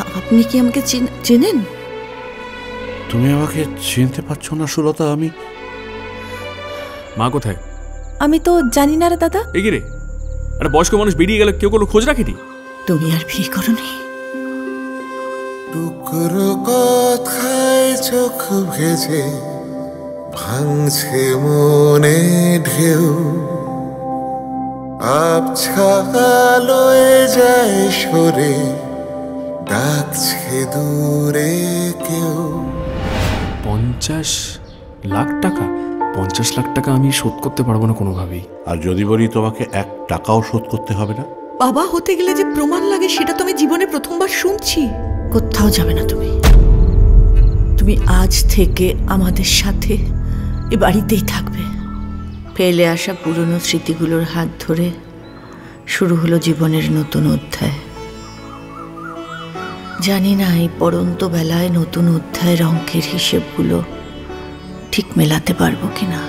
আপনি কি আমাকে চেন- চেনেন? তুমি আমাকে চিনতে পারছ না সুলতা আমি মা কোথায়? আমি তো জানি না রে দাদা। এগিয়ে রে? একটা বয়স্ক মানুষ বেরিয়ে গেলে কেউ কোনো খোঁজ রাখেনি? তুমি আর বিয়ে করনি। টুকরো কথায় চোখ ভেজে ভাঙছে মনে ঢেউ। আবছা আলোয় যায় সরে ডাকছে দূরে কেউ। পঞ্চাশ লাখ টাকা? পঞ্চাশ লাখ টাকা আমি শোধ করতে পারব না কোনোভাবেই। আর যদি বলি তোমাকে এক টাকাও শোধ করতে হবে না? বাবা হতে গেলে যে প্রমাণ লাগে সেটা তো আমি জীবনে প্রথমবার শুনছি। কোথাও যাবে না তুমি। তুমি আজ থেকে আমাদের সাথে এ বাড়িতেই থাকবে। ফেলে আসা পুরনো স্মৃতিগুলোর হাত ধরে শুরু হলো জীবনের নতুন অধ্যায়। জানি না এই পরন্ত বেলায় নতুন অধ্যায়ের অঙ্কের হিসেবগুলো ঠিক মেলাতে পারব কিনা।